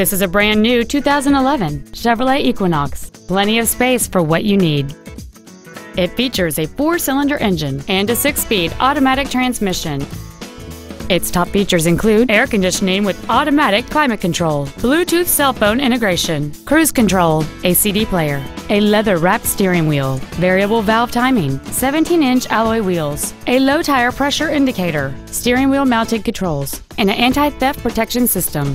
This is a brand new 2011 Chevrolet Equinox. Plenty of space for what you need. It features a four-cylinder engine and a six-speed automatic transmission. Its top features include air conditioning with automatic climate control, Bluetooth cell phone integration, cruise control, a CD player, a leather-wrapped steering wheel, variable valve timing, 17-inch alloy wheels, a low tire pressure indicator, steering wheel mounted controls, and an anti-theft protection system.